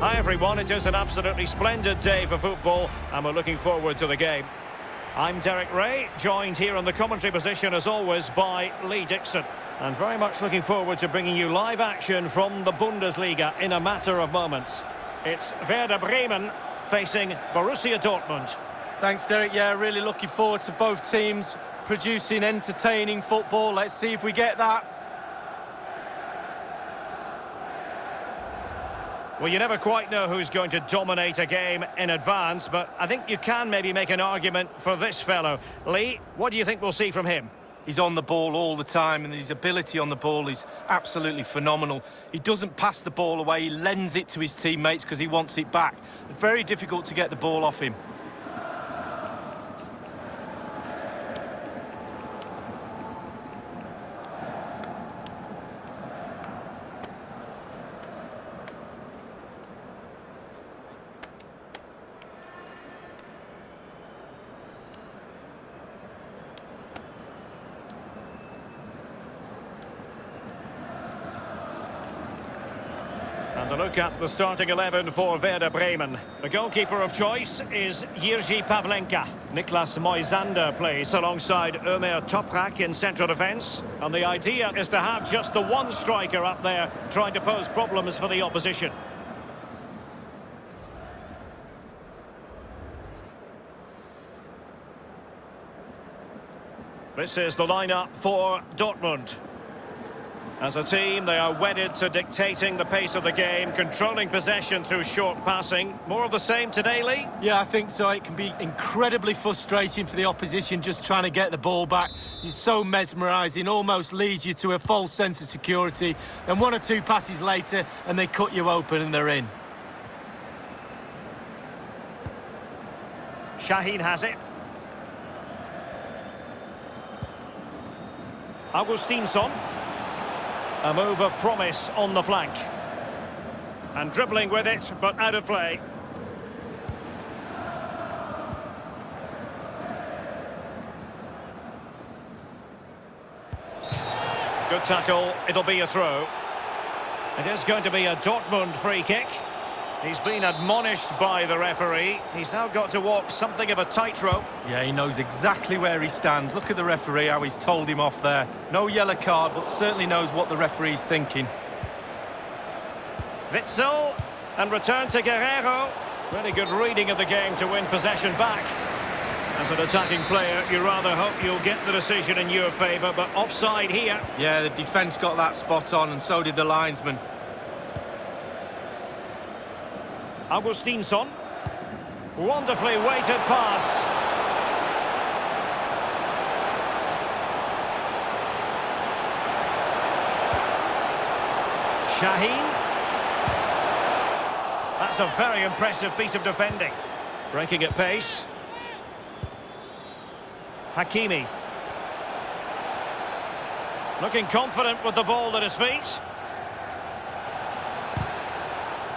Hi everyone, it is an absolutely splendid day for football and we're looking forward to the game. I'm Derek Ray, joined here on the commentary position as always by Lee Dixon. And very much looking forward to bringing you live action from the Bundesliga in a matter of moments. It's Werder Bremen facing Borussia Dortmund. Thanks, Derek. Yeah, really looking forward to both teams producing entertaining football. Let's see if we get that. Well, you never quite know who's going to dominate a game in advance, but I think you can maybe make an argument for this fellow. Lee, what do you think we'll see from him? He's on the ball all the time, and his ability on the ball is absolutely phenomenal. He doesn't pass the ball away, he lends it to his teammates because he wants it back. Very difficult to get the ball off him. And a look at the starting 11 for Werder Bremen. The goalkeeper of choice is Jiří Pavlenka. Niklas Moisander plays alongside Ömer Toprak in central defence. And the idea is to have just the one striker up there trying to pose problems for the opposition. This is the lineup for Dortmund. As a team, they are wedded to dictating the pace of the game, controlling possession through short passing. More of the same today, Lee? Yeah, I think so. It can be incredibly frustrating for the opposition just trying to get the ball back. It's so mesmerising, almost leads you to a false sense of security. Then one or two passes later, and they cut you open and they're in. Şahin has it. Augustinsson. A move of promise on the flank. And dribbling with it, but out of play. Good tackle, it'll be a throw. It is going to be a Dortmund free kick. He's been admonished by the referee. He's now got to walk something of a tightrope. Yeah, he knows exactly where he stands. Look at the referee, how he's told him off there. No yellow card, but certainly knows what the referee's thinking. Witsel, and return to Guerreiro. Really good reading of the game to win possession back. As an attacking player, you rather hope you'll get the decision in your favour, but offside here. Yeah, the defence got that spot on, and so did the linesman. Augustinsson. Wonderfully weighted pass. Şahin. That's a very impressive piece of defending. Breaking at pace. Hakimi. Looking confident with the ball at his feet.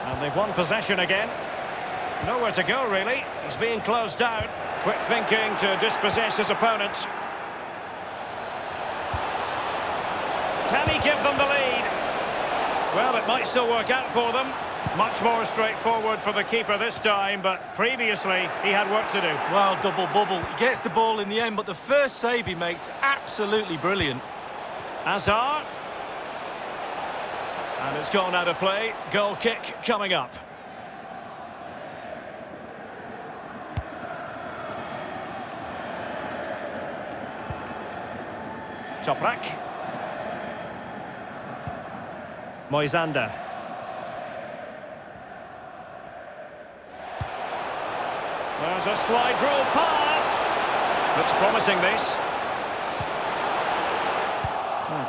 And they've won possession again. Nowhere to go, really. He's being closed down. Quick thinking to dispossess his opponent. Can he give them the lead? Well, it might still work out for them. Much more straightforward for the keeper this time, but previously he had work to do. Well, double bubble. He gets the ball in the end, but the first save he makes, absolutely brilliant. Hazard. And it's gone out of play. Goal kick coming up. Toprak. Moisander. There's a slide rule pass. Looks promising this.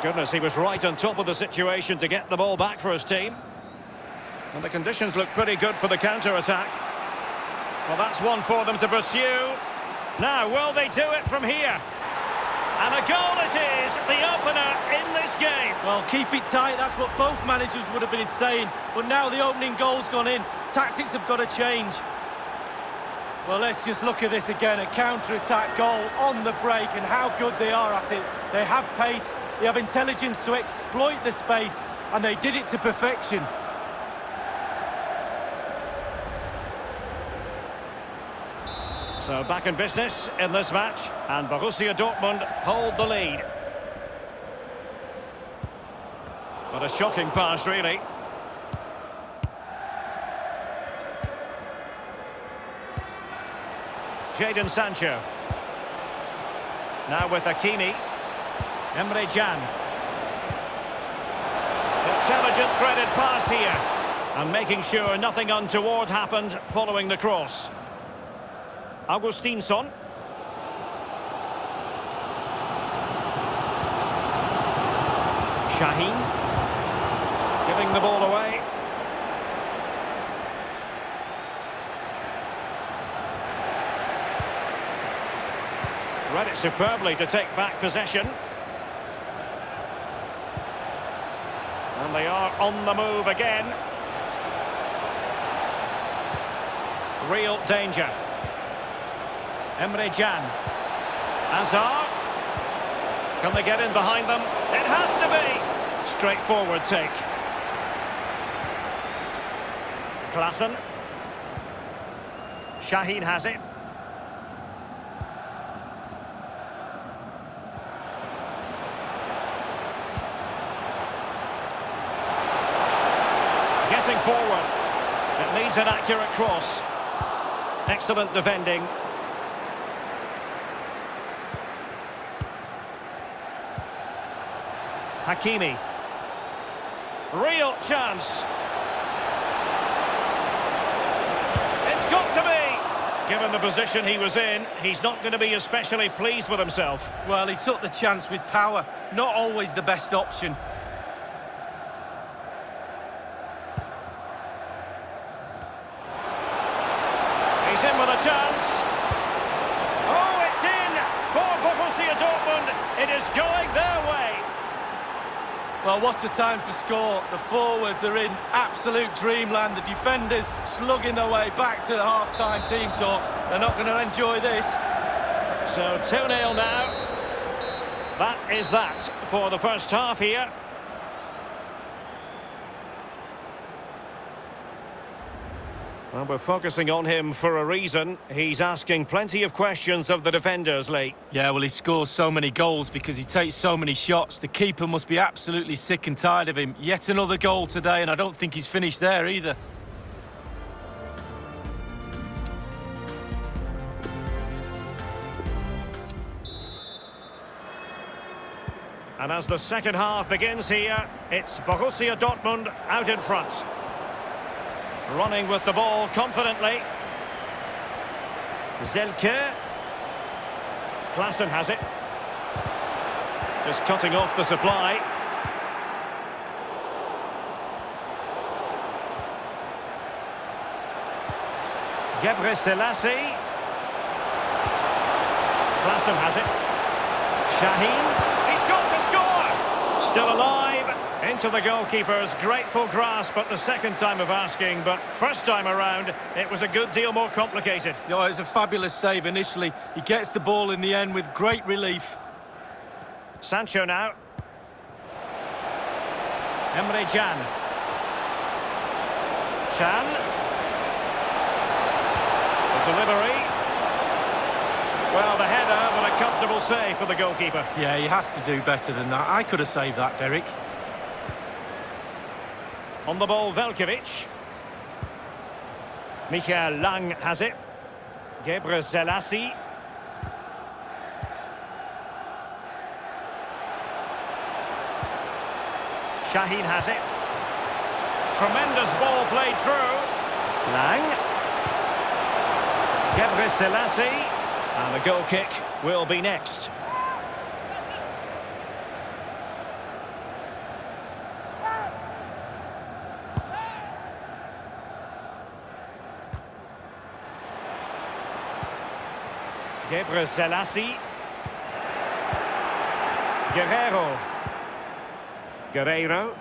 Goodness, he was right on top of the situation to get the ball back for his team. And the conditions look pretty good for the counter-attack. Well, that's one for them to pursue. Now, will they do it from here? And a goal it is, the opener in this game. Well, keep it tight, that's what both managers would have been saying. But now the opening goal's gone in. Tactics have got to change. Well, let's just look at this again. A counter-attack goal on the break and how good they are at it. They have pace, they have intelligence to exploit the space, and they did it to perfection. So back in business in this match, and Borussia Dortmund hold the lead. But a shocking pass, really. Jadon Sancho. Now with Hakimi. Emre Can. Intelligent threaded pass here. And making sure nothing untoward happened following the cross. Augustinsson. Şahin. Giving the ball away. Read it superbly to take back possession. They are on the move again. Real danger. Emre Can. Hazard. Can they get in behind them? It has to be. Straightforward take. Klaassen. Şahin has it. Getting forward. It needs an accurate cross. Excellent defending. Hakimi. Real chance. It's got to be. Given the position he was in, he's not going to be especially pleased with himself. Well, he took the chance with power. Not always the best option. He's in with a chance. Oh, it's in for Borussia Dortmund. It is going their way. Well, what a time to score. The forwards are in absolute dreamland. The defenders slugging their way back to the half-time team talk. They're not going to enjoy this. So 2-0 now. That is that for the first half here. Well, we're focusing on him for a reason. He's asking plenty of questions of the defenders, Lee. Yeah, well, he scores so many goals because he takes so many shots. The keeper must be absolutely sick and tired of him. Yet another goal today, and I don't think he's finished there either. And as the second half begins here, it's Borussia Dortmund out in front. Running with the ball confidently. Selke. Klaassen has it. Just cutting off the supply. Gebre Selassie. Klaassen has it. Şahin. He's got to score! Still alive. Into the goalkeeper's grateful grasp at the second time of asking, but first time around, it was a good deal more complicated. Know, it was a fabulous save initially. He gets the ball in the end with great relief. Sancho now. Emre Can. Can. The delivery. Well, the header, but a comfortable save for the goalkeeper. Yeah, he has to do better than that. I could have saved that, Derek. On the ball, Veljković. Michael Lang has it. Gebre Selassie. Şahin has it. Tremendous ball played through. Lang. Gebre Selassie. And the goal kick will be next. Gebre Selassie. Guerrero. Guerreiro.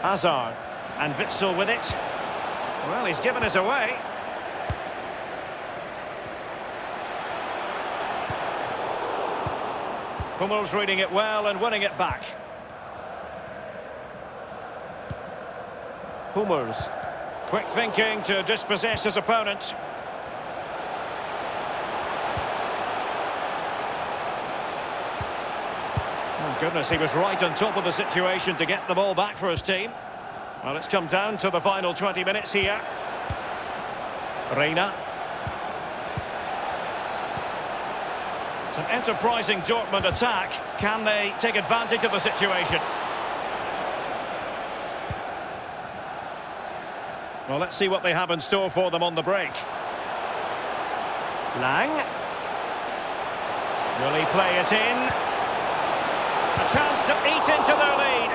Hazard. And Witsel with it. Well, he's given us away. Hummels reading it well and winning it back. Hummels. Quick thinking to dispossess his opponent. Goodness, he was right on top of the situation to get the ball back for his team. Well, it's come down to the final 20 minutes here. Reyna. It's an enterprising Dortmund attack. Can they take advantage of the situation? Well, let's see what they have in store for them on the break. Lang. Will he play it in? A chance to eat into their lead.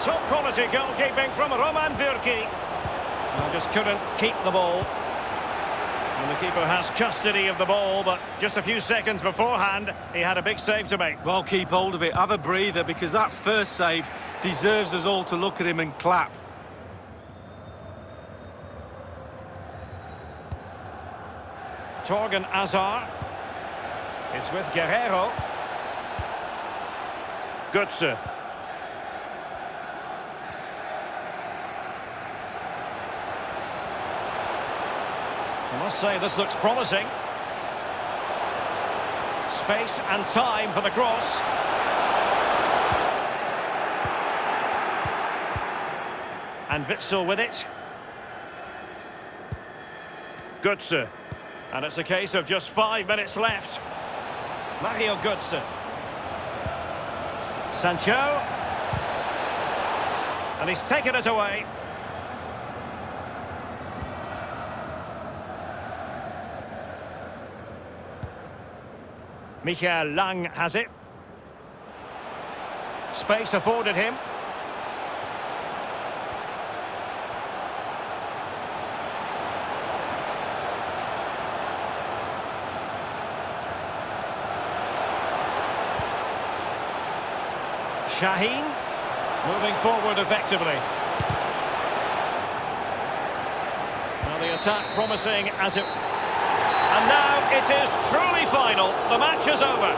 Top quality goalkeeping from Roman Bürki. Well, just couldn't keep the ball. And the keeper has custody of the ball, but just a few seconds beforehand, he had a big save to make. Well, keep hold of it. Have a breather, because that first save deserves us all to look at him and clap. Thorgan Hazard. It's with Guerreiro. Götze. I must say, this looks promising. Space and time for the cross. And Witsel with it. Götze. And it's a case of just five minutes left. Mario Götze. Sancho. And he's taken it away. Michael Lang has it. Space afforded him. Şahin moving forward effectively. Now the attack promising as it... And now it is truly final. The match is over.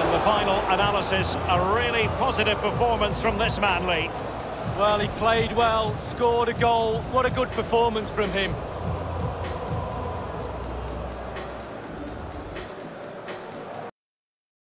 In the final analysis, a really positive performance from this man, Lee. Well, he played well, scored a goal. What a good performance from him.